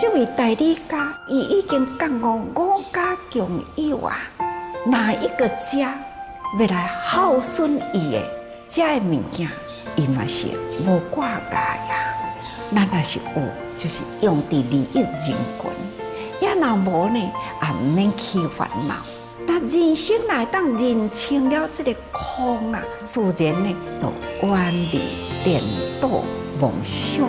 这位代理家，伊已经讲我五家共有啊，哪一个家未来孝顺伊的，这的物件，伊嘛是无挂碍啊。那那是有，就是用的利益人群；也若无呢，也唔免去烦恼。那人生来当认清了这个空啊，自然呢，就远离颠倒梦想。